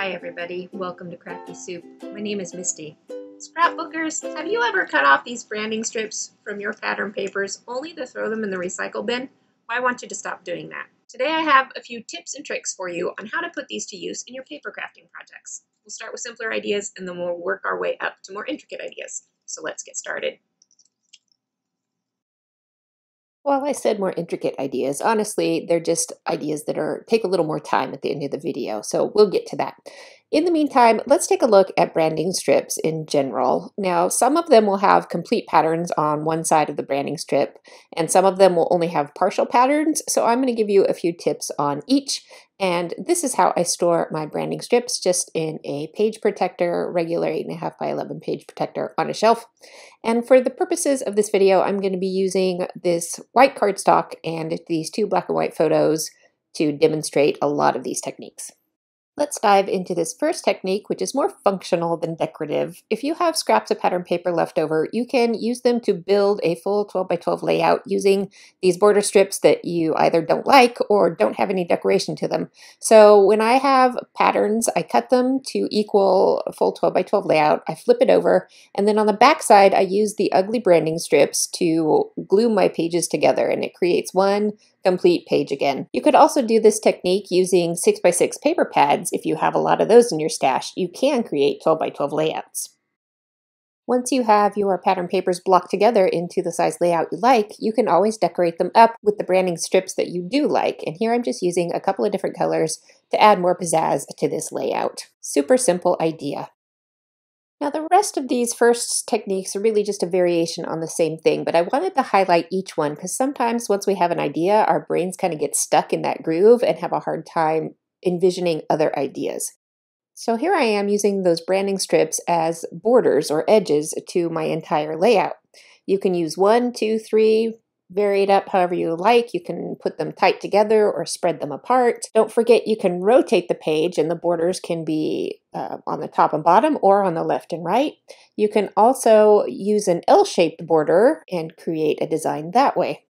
Hi everybody, welcome to Crafty Soup. My name is Misty. Scrapbookers, have you ever cut off these branding strips from your pattern papers only to throw them in the recycle bin? Well, I want you to stop doing that. Today I have a few tips and tricks for you on how to put these to use in your paper crafting projects. We'll start with simpler ideas and then we'll work our way up to more intricate ideas. So let's get started. Well, I said more intricate ideas. Honestly, they're just ideas that are take a little more time at the end of the video, so we'll get to that. In the meantime, let's take a look at branding strips in general. Now, some of them will have complete patterns on one side of the branding strip, and some of them will only have partial patterns, so I'm going to give you a few tips on each, and this is how I store my branding strips, just in a page protector, regular 8.5 by 11 page protector on a shelf. And for the purposes of this video, I'm going to be using this white cardstock and these two black and white photos to demonstrate a lot of these techniques. Let's dive into this first technique, which is more functional than decorative. If you have scraps of pattern paper left over, you can use them to build a full 12 by 12 layout using these border strips that you either don't like or don't have any decoration to them. So when I have patterns, I cut them to equal a full 12 by 12 layout, I flip it over, and then on the back side, I use the ugly branding strips to glue my pages together, and it creates one complete page again. You could also do this technique using 6x6 paper pads. If you have a lot of those in your stash, you can create 12 by 12 layouts. Once you have your pattern papers blocked together into the size layout you like, you can always decorate them up with the branding strips that you do like. And here I'm just using a couple of different colors to add more pizzazz to this layout. Super simple idea. Now the rest of these first techniques are really just a variation on the same thing, but I wanted to highlight each one because sometimes once we have an idea, our brains kind of get stuck in that groove and have a hard time envisioning other ideas. So here I am using those branding strips as borders or edges to my entire layout. You can use one, two, three, vary it up however you like. You can put them tight together or spread them apart. Don't forget you can rotate the page and the borders can be uh, on the top and bottom or on the left and right. You can also use an L-shaped border and create a design that way.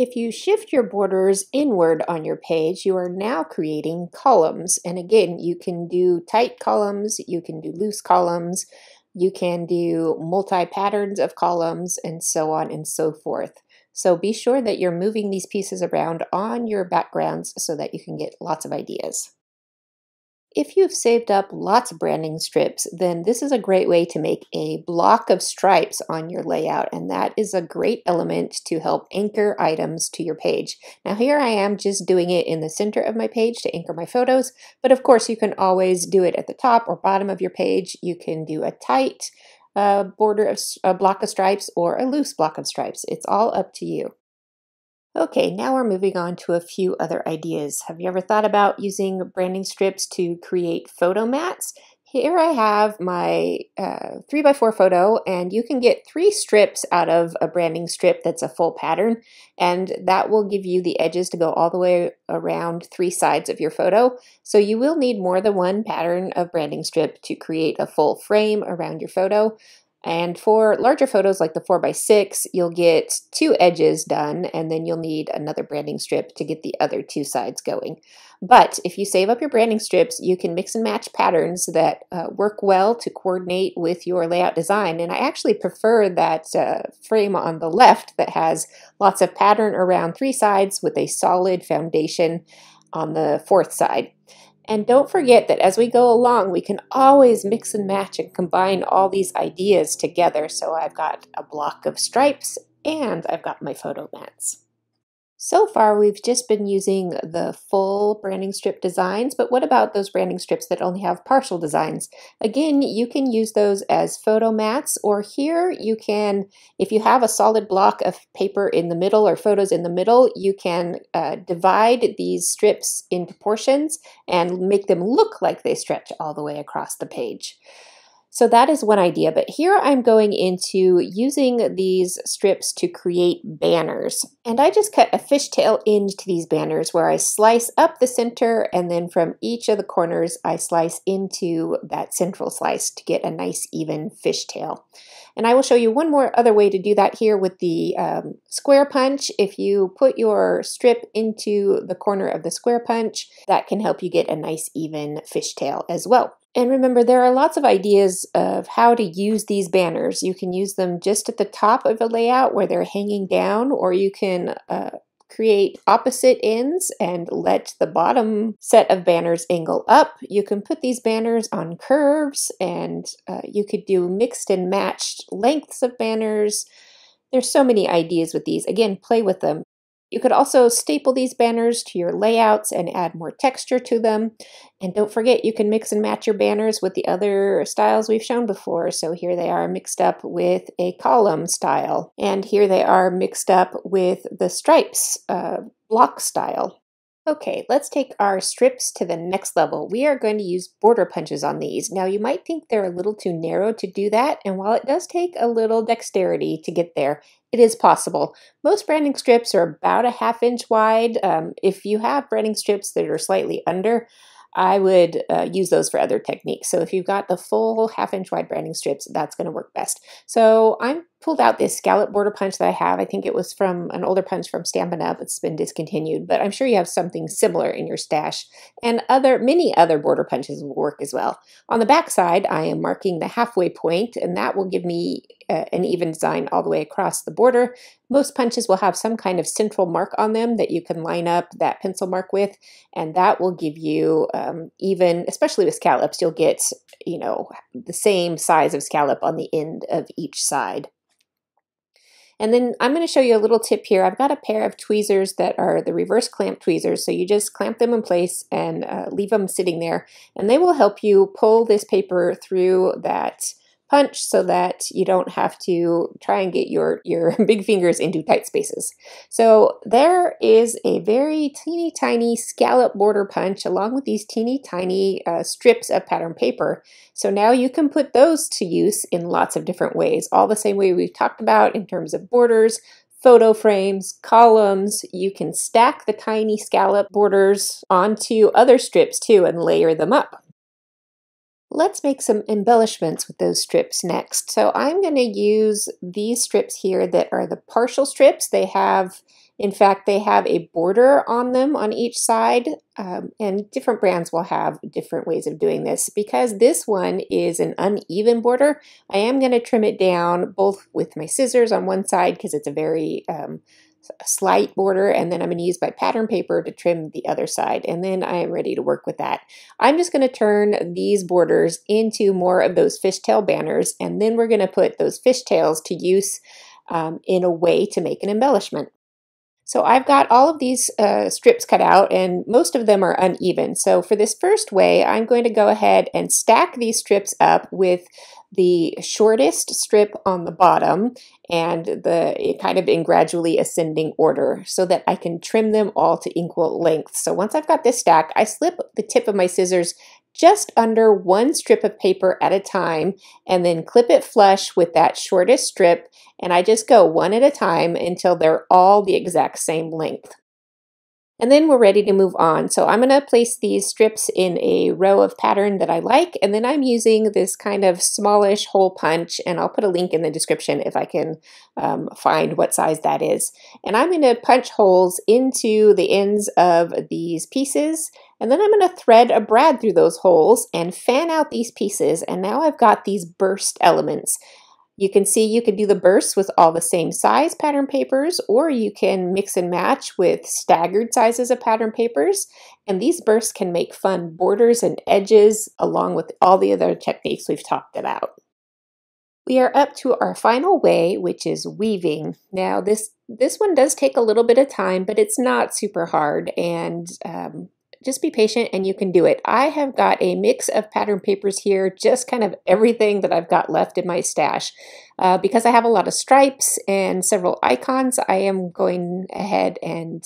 If you shift your borders inward on your page, you are now creating columns. And again, you can do tight columns, you can do loose columns, you can do multi patterns of columns and so on and so forth. So be sure that you're moving these pieces around on your backgrounds so that you can get lots of ideas. If you've saved up lots of branding strips, then this is a great way to make a block of stripes on your layout, and that is a great element to help anchor items to your page. Now here I am just doing it in the center of my page to anchor my photos, but of course you can always do it at the top or bottom of your page. You can do a tight uh, border of a block of stripes or a loose block of stripes. It's all up to you. Okay, now we're moving on to a few other ideas. Have you ever thought about using branding strips to create photo mats? Here I have my uh, 3x4 photo, and you can get three strips out of a branding strip that's a full pattern, and that will give you the edges to go all the way around three sides of your photo. So you will need more than one pattern of branding strip to create a full frame around your photo. And for larger photos like the 4x6, you'll get two edges done and then you'll need another branding strip to get the other two sides going. But if you save up your branding strips, you can mix and match patterns that uh, work well to coordinate with your layout design. And I actually prefer that uh, frame on the left that has lots of pattern around three sides with a solid foundation on the fourth side. And don't forget that as we go along, we can always mix and match and combine all these ideas together. So I've got a block of stripes and I've got my photo mats. So far, we've just been using the full branding strip designs, but what about those branding strips that only have partial designs? Again, you can use those as photo mats, or here you can, if you have a solid block of paper in the middle or photos in the middle, you can uh, divide these strips into portions and make them look like they stretch all the way across the page. So that is one idea, but here I'm going into using these strips to create banners. And I just cut a fishtail end to these banners where I slice up the center and then from each of the corners I slice into that central slice to get a nice even fishtail. And I will show you one more other way to do that here with the um, square punch. If you put your strip into the corner of the square punch, that can help you get a nice even fishtail as well. And remember, there are lots of ideas of how to use these banners. You can use them just at the top of a layout where they're hanging down, or you can uh, create opposite ends and let the bottom set of banners angle up. You can put these banners on curves and uh, you could do mixed and matched lengths of banners. There's so many ideas with these. Again, play with them. You could also staple these banners to your layouts and add more texture to them. And don't forget, you can mix and match your banners with the other styles we've shown before. So here they are mixed up with a column style. And here they are mixed up with the stripes uh, block style. Okay, let's take our strips to the next level. We are going to use border punches on these. Now you might think they're a little too narrow to do that, and while it does take a little dexterity to get there, it is possible. Most branding strips are about a half inch wide. Um, if you have branding strips that are slightly under, I would uh, use those for other techniques. So if you've got the full half inch wide branding strips, that's going to work best. So I'm pulled out this scallop border punch that I have. I think it was from an older punch from Stampin' Up. It's been discontinued, but I'm sure you have something similar in your stash. And other many other border punches will work as well. On the back side, I am marking the halfway point, and that will give me uh, an even design all the way across the border. Most punches will have some kind of central mark on them that you can line up that pencil mark with, and that will give you um, even, especially with scallops, you'll get, you know, the same size of scallop on the end of each side. And then I'm going to show you a little tip here. I've got a pair of tweezers that are the reverse clamp tweezers. So you just clamp them in place and uh, leave them sitting there. And they will help you pull this paper through that punch so that you don't have to try and get your, your big fingers into tight spaces. So there is a very teeny tiny scallop border punch along with these teeny tiny uh, strips of pattern paper. So now you can put those to use in lots of different ways, all the same way we've talked about in terms of borders, photo frames, columns. You can stack the tiny scallop borders onto other strips too and layer them up. Let's make some embellishments with those strips next. So I'm going to use these strips here that are the partial strips. They have, in fact, they have a border on them on each side, um, and different brands will have different ways of doing this. Because this one is an uneven border, I am going to trim it down both with my scissors on one side because it's a very um, a slight border and then I'm going to use my pattern paper to trim the other side and then I am ready to work with that. I'm just going to turn these borders into more of those fishtail banners and then we're going to put those fishtails to use um, in a way to make an embellishment. So I've got all of these uh, strips cut out and most of them are uneven. So for this first way, I'm going to go ahead and stack these strips up with the shortest strip on the bottom and the kind of in gradually ascending order so that I can trim them all to equal length. So once I've got this stack, I slip the tip of my scissors just under one strip of paper at a time and then clip it flush with that shortest strip and I just go one at a time until they're all the exact same length. And then we're ready to move on. So I'm going to place these strips in a row of pattern that I like, and then I'm using this kind of smallish hole punch, and I'll put a link in the description if I can um, find what size that is. And I'm going to punch holes into the ends of these pieces, and then I'm going to thread a brad through those holes and fan out these pieces, and now I've got these burst elements. You can see you can do the bursts with all the same size pattern papers, or you can mix and match with staggered sizes of pattern papers. And these bursts can make fun borders and edges along with all the other techniques we've talked about. We are up to our final way, which is weaving. Now, this this one does take a little bit of time, but it's not super hard, and um, just be patient and you can do it. I have got a mix of pattern papers here, just kind of everything that I've got left in my stash. Uh, because I have a lot of stripes and several icons, I am going ahead and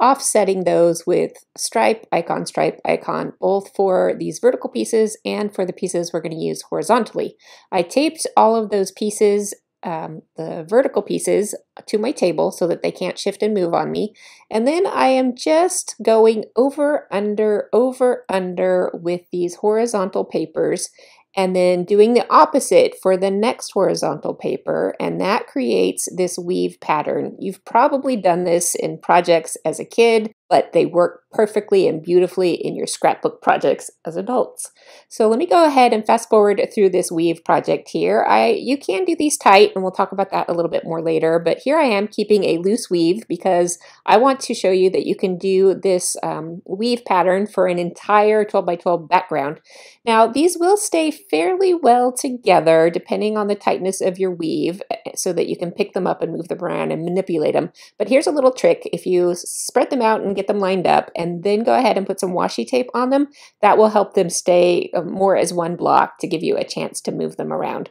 offsetting those with stripe, icon, stripe, icon, both for these vertical pieces and for the pieces we're going to use horizontally. I taped all of those pieces um, the vertical pieces to my table so that they can't shift and move on me. And then I am just going over, under, over, under with these horizontal papers and then doing the opposite for the next horizontal paper, and that creates this weave pattern. You've probably done this in projects as a kid, but they work perfectly and beautifully in your scrapbook projects as adults. So let me go ahead and fast forward through this weave project here. I You can do these tight, and we'll talk about that a little bit more later, but here I am keeping a loose weave because I want to show you that you can do this um, weave pattern for an entire 12 by 12 background. Now these will stay fairly well together depending on the tightness of your weave eh, so that you can pick them up and move them around and manipulate them. But here's a little trick. If you spread them out and get them lined up and then go ahead and put some washi tape on them. That will help them stay uh, more as one block to give you a chance to move them around.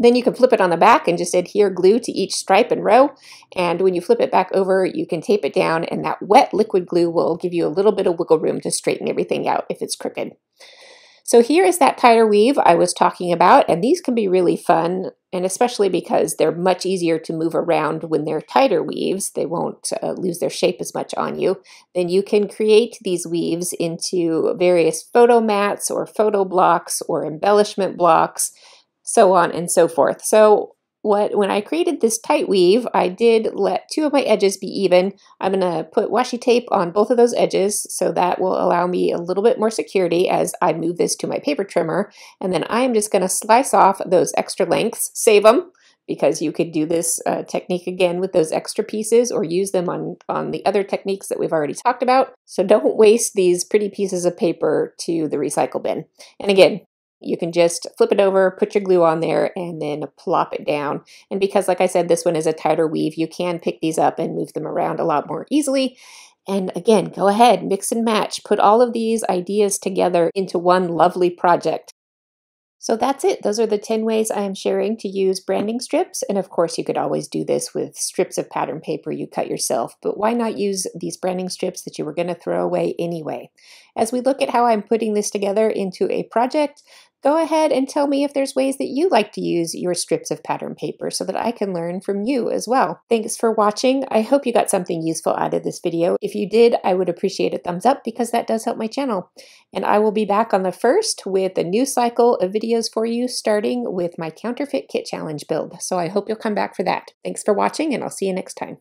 Then you can flip it on the back and just adhere glue to each stripe and row. And when you flip it back over, you can tape it down and that wet liquid glue will give you a little bit of wiggle room to straighten everything out if it's crooked. So here is that tighter weave I was talking about, and these can be really fun, and especially because they're much easier to move around when they're tighter weaves. They won't uh, lose their shape as much on you. Then you can create these weaves into various photo mats or photo blocks or embellishment blocks, so on and so forth. So what when I created this tight weave, I did let two of my edges be even. I'm going to put washi tape on both of those edges so that will allow me a little bit more security as I move this to my paper trimmer. And then I am just going to slice off those extra lengths, save them, because you could do this uh, technique again with those extra pieces or use them on, on the other techniques that we've already talked about. So don't waste these pretty pieces of paper to the recycle bin. And again, you can just flip it over, put your glue on there, and then plop it down. And because, like I said, this one is a tighter weave, you can pick these up and move them around a lot more easily. And again, go ahead, mix and match. Put all of these ideas together into one lovely project. So that's it. Those are the 10 ways I am sharing to use branding strips. And of course, you could always do this with strips of pattern paper you cut yourself, but why not use these branding strips that you were going to throw away anyway? As we look at how I'm putting this together into a project, go ahead and tell me if there's ways that you like to use your strips of pattern paper so that I can learn from you as well. Thanks for watching. I hope you got something useful out of this video. If you did, I would appreciate a thumbs up because that does help my channel. And I will be back on the 1st with a new cycle of videos for you starting with my counterfeit kit challenge build. So I hope you'll come back for that. Thanks for watching and I'll see you next time.